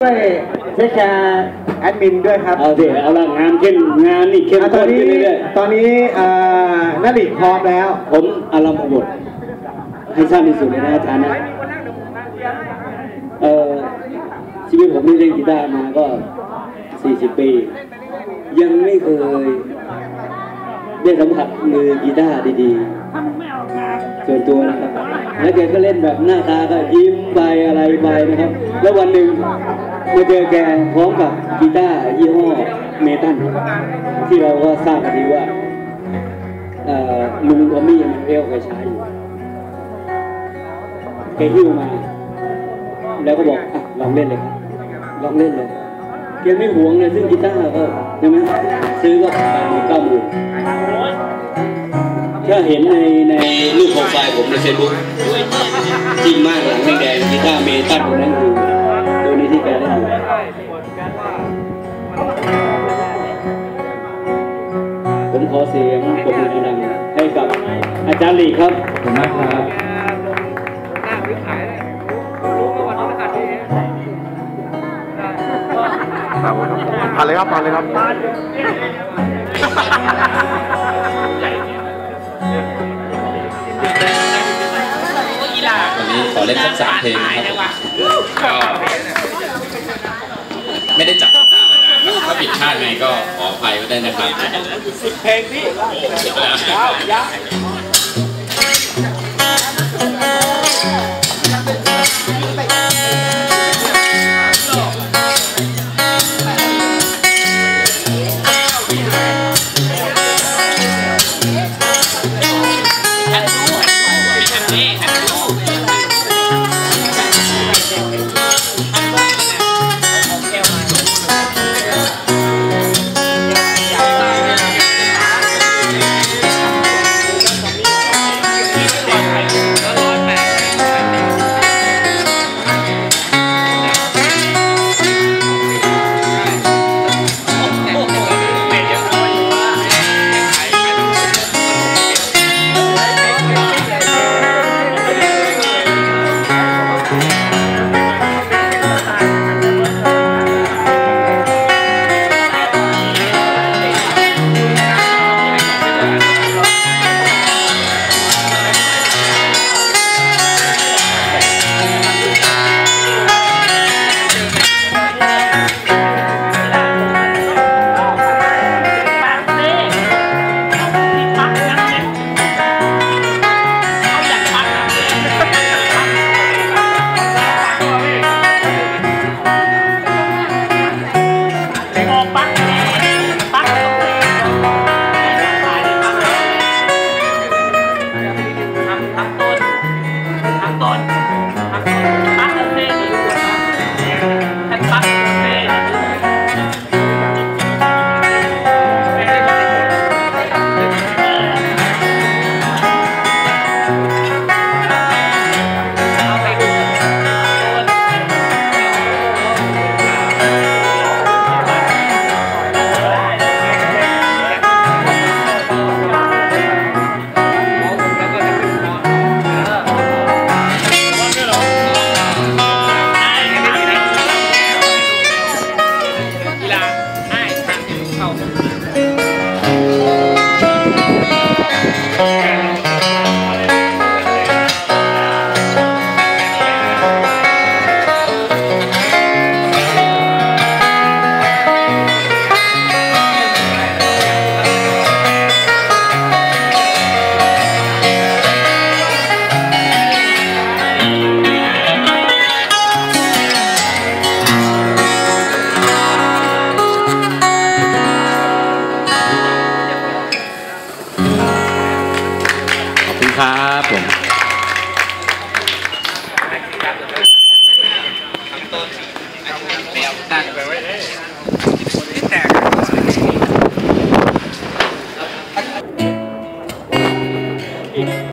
ช่วยเช็คแคร์แอดมินด้วยครับเอาสิเอาละงานเข้มงานนี่เข้มอะตอข้นนนี้ขึ้นเรื่อยตอนนี้เอ่อนาฬิกพร้อมแล้ว ๆผมอารมณ์บทให้สั้นที่สุดเลยนะอาจารย์นะเอ่อชีวิตผมนี่เล่นกีตาร์มาก็ 40 ปี ยังไม่เคย ได้สัมผัสมือกีตาร์ดีๆส่วนตัวนะครับ แล้วแกก็เล่นแบบหน้าตาก็ยิ้มไปอะไรไปนะครับ แล้ววันหนึ่ง มาเจอแกพร้อมกับกีตาร์ยี่ห้อเมตันที่เราก็ทราบกันดีว่าลุงทอมมี่ยังเอลเคยใช้อยู่แกหิ้วมา แล้วก็บอกอลองเล่นเลยครับลองเล่นเลยแกไม่หวงเลยซึ่งกีตาร์ก็ใช่ไหมซื้อก็แปดหมื่นเก้าหมื่นถ้าเห็นในในรูปโปรไฟล์ผมในเฟซบุ๊กจริงมากหลังแดงกีตาร์เมตัลคนนั้นคือ ผมขอเสียงปรบมือดังๆให้กับอาจารย์หลีครับขอบคุณมากครับผ่านเลยครับผ่านเลยครับวันนี้ขอเล่นสักสามเพลงนะครับก็ ไม่ได้จับกีตาร์มานานครับถ้าผิดพลาดไงก็ขออภัยไว้ด้วยนะครับเพลงที่แล้ว ขอบคุณครับผมค